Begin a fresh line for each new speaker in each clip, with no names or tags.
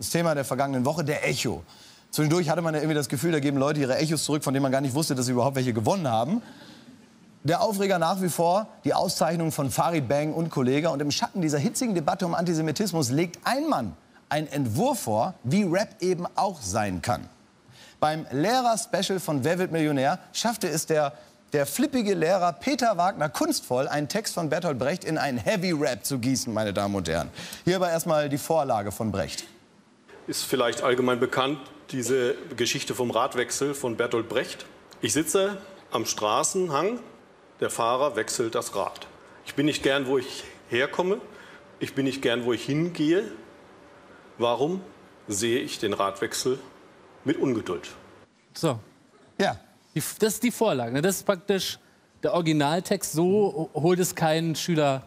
Das Thema der vergangenen Woche, der Echo. Zwischendurch hatte man ja irgendwie das Gefühl, da geben Leute ihre Echos zurück, von denen man gar nicht wusste, dass sie überhaupt welche gewonnen haben. Der Aufreger nach wie vor die Auszeichnung von Farid Bang und Kollege. Und im Schatten dieser hitzigen Debatte um Antisemitismus legt ein Mann einen Entwurf vor, wie Rap eben auch sein kann. Beim Lehrer-Special von Wer wird Millionär schaffte es der, der flippige Lehrer Peter Wagner kunstvoll, einen Text von Bertolt Brecht in einen Heavy Rap zu gießen, meine Damen und Herren. Hier aber erstmal die Vorlage von Brecht.
Ist vielleicht allgemein bekannt, diese Geschichte vom Radwechsel von Bertolt Brecht. Ich sitze am Straßenhang, der Fahrer wechselt das Rad. Ich bin nicht gern, wo ich herkomme. Ich bin nicht gern, wo ich hingehe. Warum sehe ich den Radwechsel mit Ungeduld?
So,
Ja,
das ist die Vorlage. ne? Das ist praktisch der Originaltext. So holt es keinen Schüler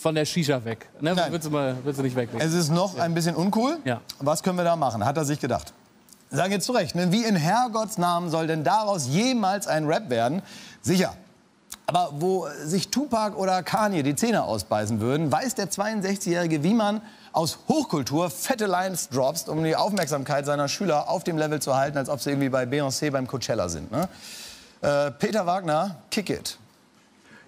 von der Shisha weg. Ne?
Nein.
Willst, du mal, willst du nicht weglegen?
es ist noch ein bisschen uncool.
Ja.
Was können wir da machen? Hat er sich gedacht. Sagen jetzt zu Recht, ne? wie in Herrgotts Namen soll denn daraus jemals ein Rap werden? Sicher. Aber wo sich Tupac oder Kanye die Zähne ausbeißen würden, weiß der 62-Jährige, wie man aus Hochkultur fette Lines dropst, um die Aufmerksamkeit seiner Schüler auf dem Level zu halten, als ob sie irgendwie bei Beyoncé beim Coachella sind. Ne? Äh, Peter Wagner, kick it.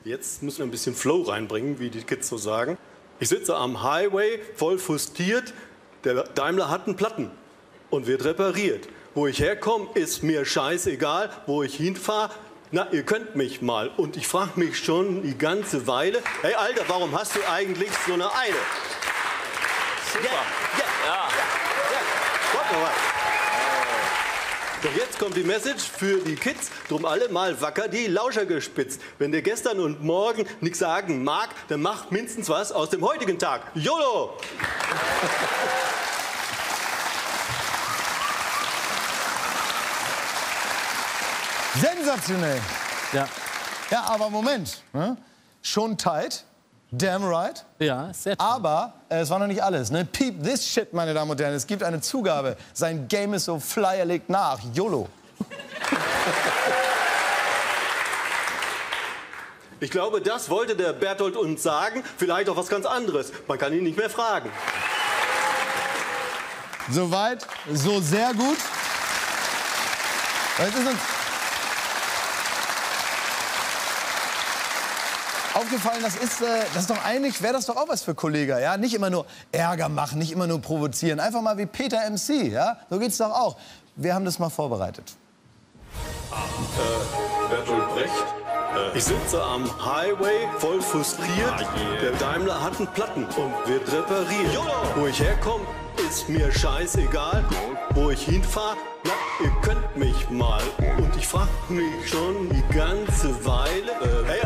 Jetzt müssen wir ein bisschen Flow reinbringen, wie die Kids so sagen. Ich sitze am Highway, voll frustriert. Der Daimler hat einen Platten und wird repariert. Wo ich herkomme, ist mir scheißegal. Wo ich hinfahre, na, ihr könnt mich mal. Und ich frage mich schon die ganze Weile, hey Alter, warum hast du eigentlich so eine Eile? Super. Ja, ja, ja. Warte mal. Doch jetzt kommt die Message für die Kids, drum alle mal wacker die Lauscher gespitzt. Wenn der gestern und morgen nichts sagen mag, dann macht mindestens was aus dem heutigen Tag. YOLO!
Sensationell.
Ja.
Ja, aber Moment. Ne? Schon tight. Damn right.
ja, ist sehr toll.
Aber äh, es war noch nicht alles. Ne? Peep this shit, meine Damen und Herren. Es gibt eine Zugabe. Sein Game ist so fly, er legt nach. YOLO.
Ich glaube, das wollte der Berthold uns sagen. Vielleicht auch was ganz anderes. Man kann ihn nicht mehr fragen.
Soweit, so sehr gut. Es ist uns aufgefallen, das ist, äh, das ist doch eigentlich, wäre das doch auch was für Kollegen, ja? Nicht immer nur Ärger machen, nicht immer nur provozieren. Einfach mal wie Peter MC, ja? So geht's doch auch. Wir haben das mal vorbereitet.
Bertolt Brecht. Ich sitze am Highway, voll frustriert. Der Daimler hat einen Platten und wird repariert. Wo ich herkomme, ist mir scheißegal. Wo ich hinfahre, na, ihr könnt mich mal. Und ich frag mich schon die ganze Weile, äh, hey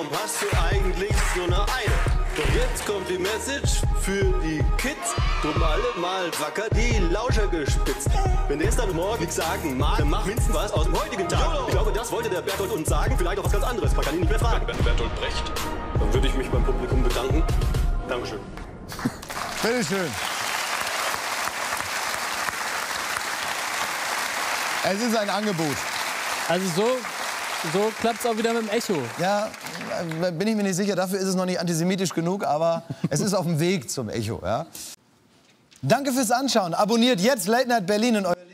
warum hast du eigentlich so eine Eile? Doch jetzt kommt die Message für die Kids. Drum alle mal wacker die Lauscher gespitzt. Wenn der dann morgen nichts sagen mag, dann mach mindestens was aus dem heutigen Tag. Ich glaube, das wollte der Bertolt uns sagen. Vielleicht auch was ganz anderes. Man kann ihn nicht mehr fragen. Bertolt Brecht. Dann würde ich mich beim Publikum bedanken. Dankeschön.
Bitte schön. Es ist ein Angebot.
Also so, so klappt es auch wieder mit dem Echo.
Ja, äh, bin ich mir nicht sicher. Dafür ist es noch nicht antisemitisch genug, aber es ist auf dem Weg zum Echo. Ja? Danke fürs Anschauen. Abonniert jetzt Late Night Berlin in eurem